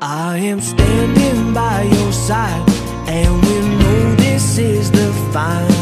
I am standing by your side, and we know this is the final.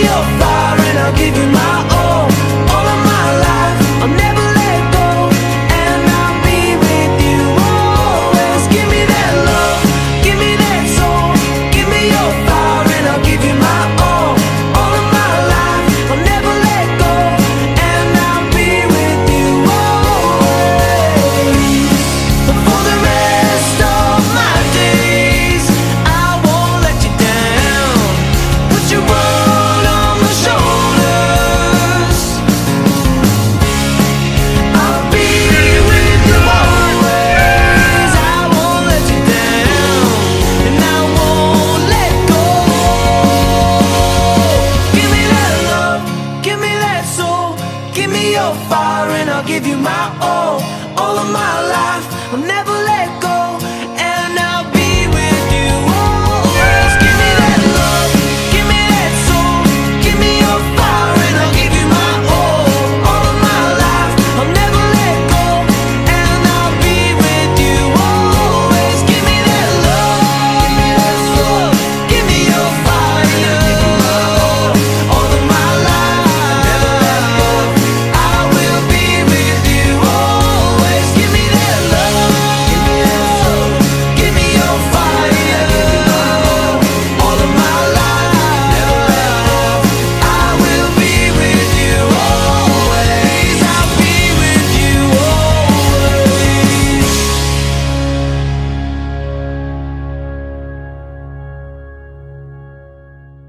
your your fire and I'll give you my all. All of my life, I'll never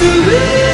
to live.